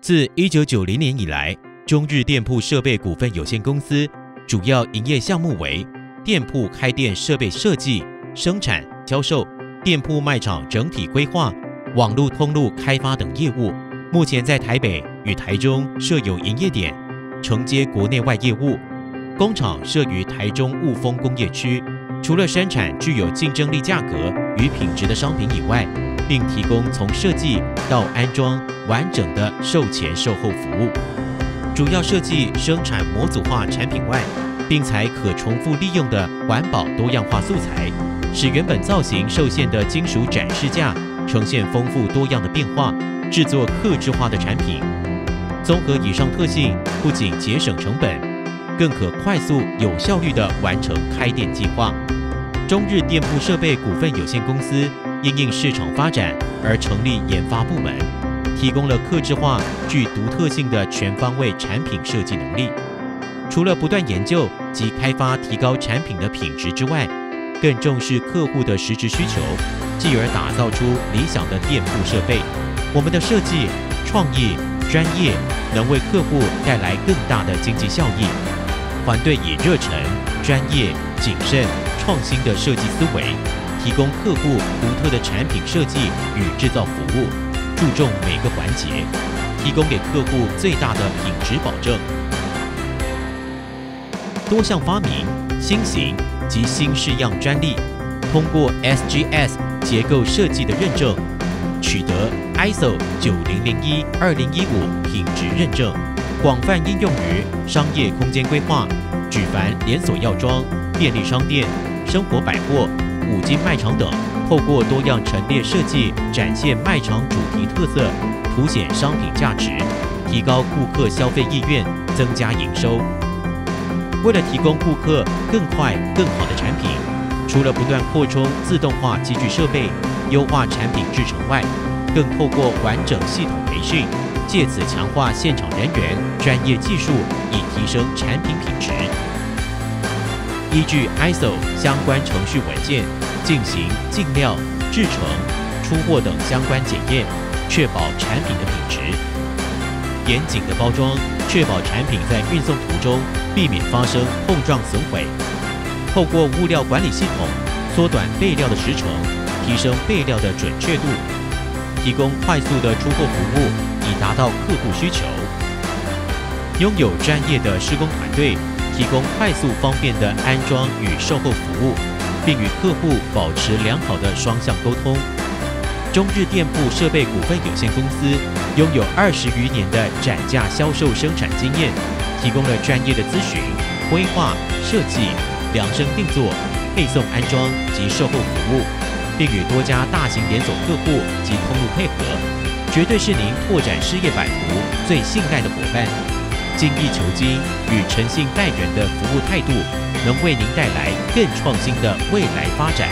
自一九九零年以来，中日店铺设备股份有限公司主要营业项目为店铺开店设备设计、生产、销售、店铺卖场整体规划、网络通路开发等业务。目前在台北与台中设有营业点，承接国内外业务。工厂设于台中雾峰工业区，除了生产具有竞争力价格与品质的商品以外，并提供从设计到安装完整的售前售后服务。主要设计生产模组化产品外，并采可重复利用的环保多样化素材，使原本造型受限的金属展示架呈现丰富多样的变化。制作客制化的产品，综合以上特性，不仅节省成本，更可快速有效率地完成开店计划。中日店铺设备股份有限公司因应市场发展而成立研发部门，提供了客制化、具独特性的全方位产品设计能力。除了不断研究及开发提高产品的品质之外，更重视客户的实质需求，继而打造出理想的店铺设备。我们的设计创意专业，能为客户带来更大的经济效益。团队以热忱、专业、谨慎、创新的设计思维，提供客户独特的产品设计与制造服务，注重每个环节，提供给客户最大的品质保证。多项发明、新型及新式样专利，通过 SGS 结构设计的认证。取得 ISO 九零零一二零一五品质认证，广泛应用于商业空间规划、举凡连锁药妆、便利商店、生活百货、五金卖场等，透过多样陈列设计，展现卖场主题特色，凸显商品价值，提高顾客消费意愿，增加营收。为了提供顾客更快、更好的产品，除了不断扩充自动化机具设备。优化产品制成外，更透过完整系统培训，借此强化现场人员专业技术，以提升产品品质。依据 ISO 相关程序文件进行进料、制成、出货等相关检验，确保产品的品质。严谨的包装，确保产品在运送途中避免发生碰撞损毁。透过物料管理系统，缩短备料的时程。提升备料的准确度，提供快速的出货服务，以达到客户需求。拥有专业的施工团队，提供快速方便的安装与售后服务，并与客户保持良好的双向沟通。中日店铺设备股份有限公司拥有二十余年的展架销售生产经验，提供了专业的咨询、规划、设计、量身定做、配送安装及售后服务。并与多家大型连锁客户及通路配合，绝对是您拓展事业版图最信赖的伙伴。精益求精与诚信待人的服务态度，能为您带来更创新的未来发展。